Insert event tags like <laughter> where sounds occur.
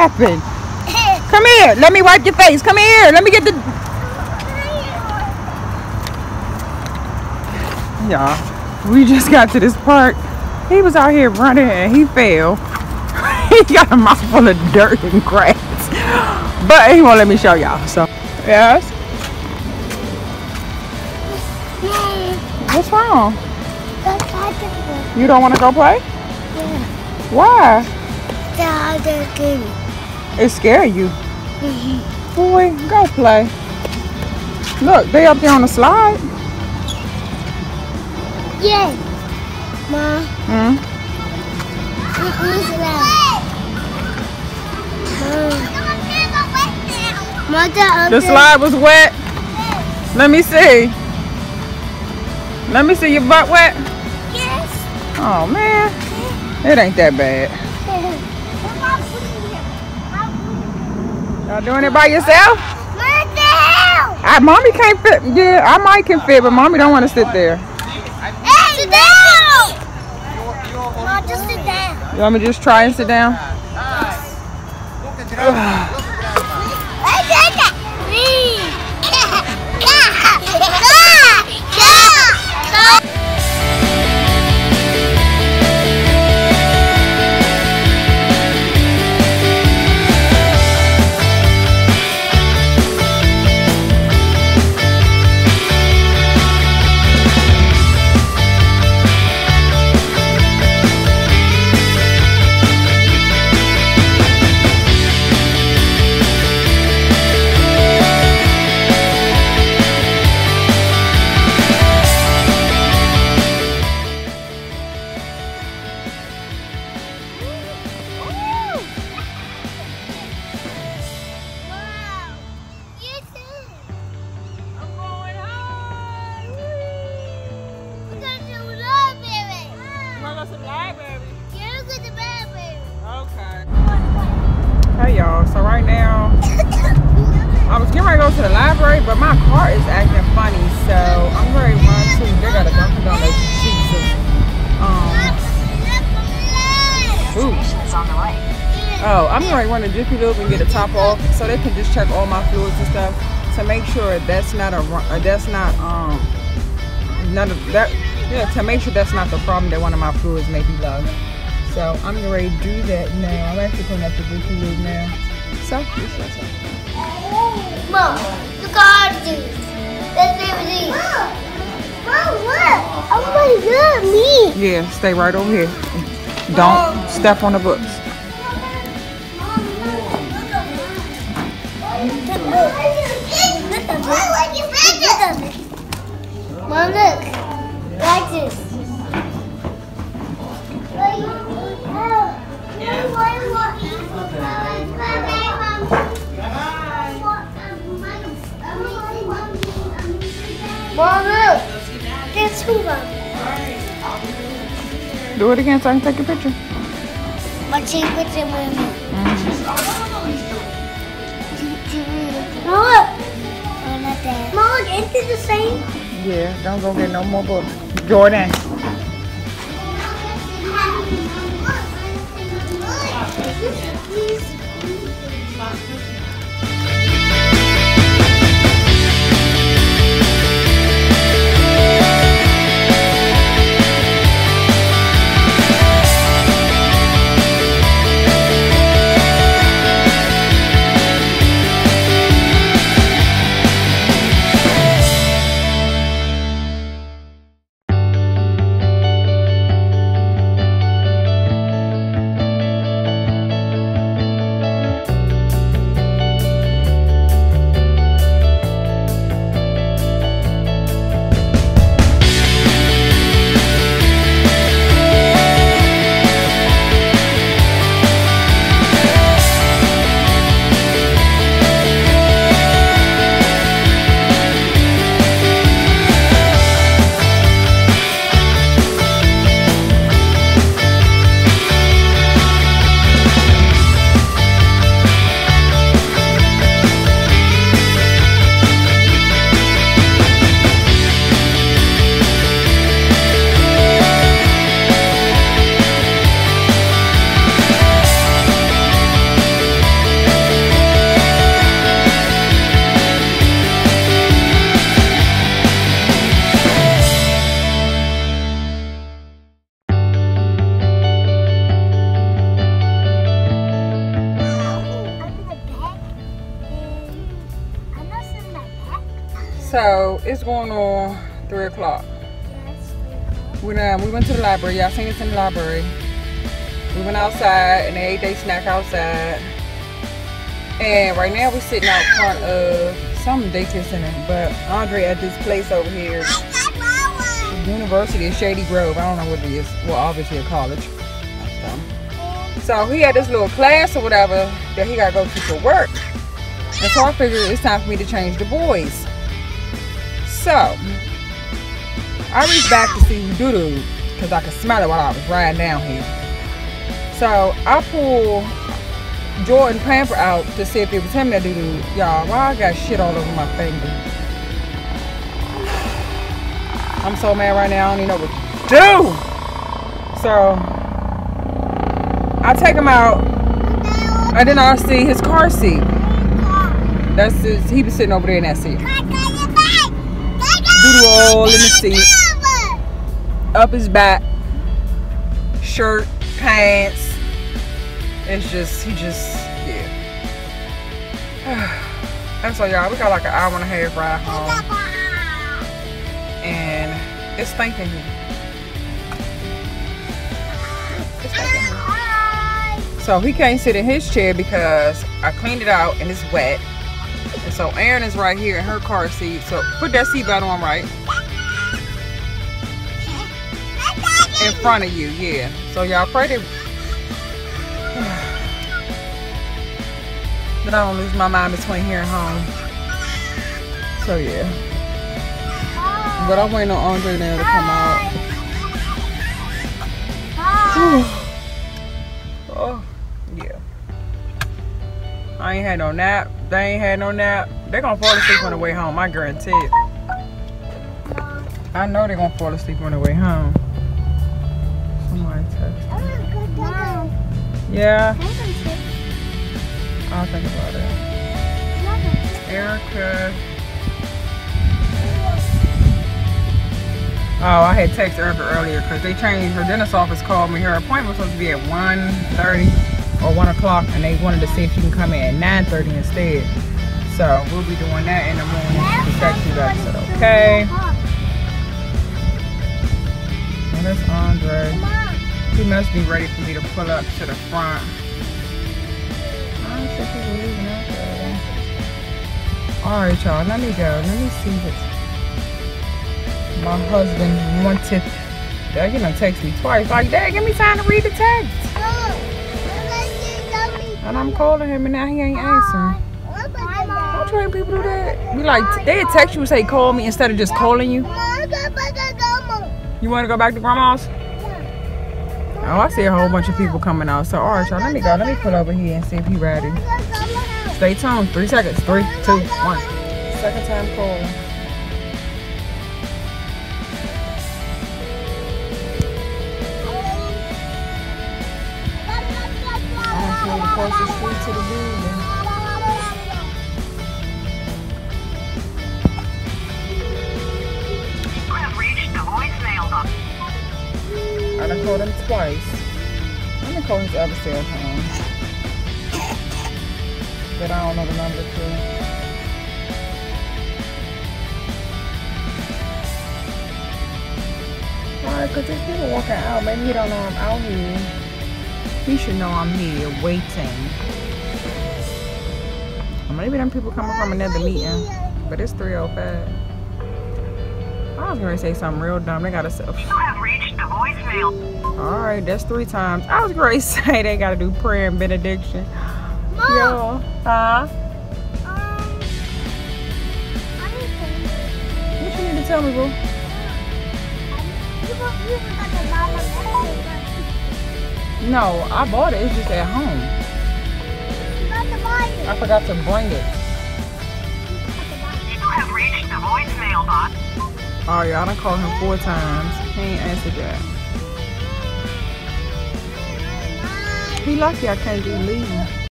happened? Come here. Let me wipe your face. Come here. Let me get the. Y'all, we just got to this park. He was out here running and he fell. <laughs> he got a mouth full of dirt and grass. But he won't let me show y'all. So, yes. What's wrong? You don't want to go play? Yeah. Why? The other game. It scare you. Boy, go play. Look, they up there on the slide. Yeah. Ma, Hmm. who's that? Ma, the other. The slide was wet. Let me see. Let me see your butt wet. Yes. Oh man, it ain't that bad. Y'all doing it by yourself? What the hell? I, mommy can't fit. Yeah, I might can fit, but mommy don't want to sit there. Hey, sit down. Ma, just sit down. You want me to just try and sit down? Okay. Hey y'all, so right now I was getting ready to go to the library, but my car is acting funny, so I'm ready to run to. They got a Dunkin' Donuts. Jesus. Um. Ooh. Oh, I'm going to run to Jiffy Lube and get a top off, so they can just check all my fluids and stuff to make sure that's not a uh, that's not um none of that. Yeah, to make sure that's not the problem that one of my fluids may be low. So I'm getting ready to do that now. I'm actually putting up the Jiffy Lube now. So. Mom, look at all these. Let's see these. Mom, look. Oh my god, me. Yeah, stay right over here. Don't step on the books. Mom, look. Like this. Mom, look. There's two of them. Do it again so I can take a picture. My cheek puts mm-hmm. it with me. Mom, look. Oh, not that. Mom, look. Isn't it the same? Yeah, don't go get no more books. Jordan. So it's going on three o'clock. We we went to the library. Y'all seen us in the library. We went outside and they ate their snack outside. And right now we're sitting out front of some daycare center. But Andre at this place over here, University of Shady Grove. I don't know what it is. Well, obviously a college. So he had this little class or whatever that he gotta go to for work. And so I figured it's time for me to change the boys. So I reached back to see doo doo because I could smell it while I was riding down here. So I pulled Jordan Pamper out to see if it was him that doo doo. Y'all, why I got shit all over my finger. I'm so mad right now, I don't even know what to do. So I take him out, and then I see his car seat. That's his, he was sitting over there in that seat. In the seat. Up his back, shirt, pants. It's just, he just, yeah. And so y'all, we got like an hour and a half ride home. And it's here. So he can't sit in his chair because I cleaned it out and it's wet. And so Aaron is right here in her car seat. So put that seatbelt on right. In front of you, yeah. So y'all pray that, <sighs> that I don't lose my mind between here and home. So yeah. But I'm waiting on Andre now to come out. I ain't had no nap. They ain't had no nap. They're gonna fall asleep on the way home, I guarantee it. I know they're gonna fall asleep on the way home. Somebody text Yeah. I'll think about it. Erica. Oh, I had texted Erica earlier because they changed her dentist office called me. Her appointment was supposed to be at 1.30 or 1 o'clock and they wanted to see if you can come in at 9.30 instead. So we'll be doing that in the morning. The taxi back said okay. And that's Andre. He must be ready for me to pull up to the front. I don't think he's leaving out. Alright y'all, let me go. Let me see what my husband wanted. Dad, you done text me twice. Like, Dad, give me time to read the text. And I'm calling him and now he ain't answering. Don't train people do that. You like, they text you and say call me instead of just calling you. You want to go back to grandma's? Oh, I see a whole bunch of people coming out. So, all right, y'all, let me go. Let me pull over here and see if he ready. Stay tuned. Three seconds. Three, two, one. Second time calling. Across the street to the building. I done called him twice. I'm gonna call his other cell phone. But I don't know the number to. Alright, because there's people walking out. Maybe he don't know I'm out here. He should know I'm here waiting. Or maybe them people coming from another meeting. But it's 305. I was gonna say something real dumb. They gotta say. You have reached the voicemail. All right, that's three times. I was gonna <laughs> say they gotta do prayer and benediction. Mom. Yo, huh? Um, what you need to tell me, boo? No, I bought it. It's just at home. I forgot to bring it. You have reached the voicemail box. Oh yeah, I done called him four times. He ain't answered that. He lucky I can't do leaving.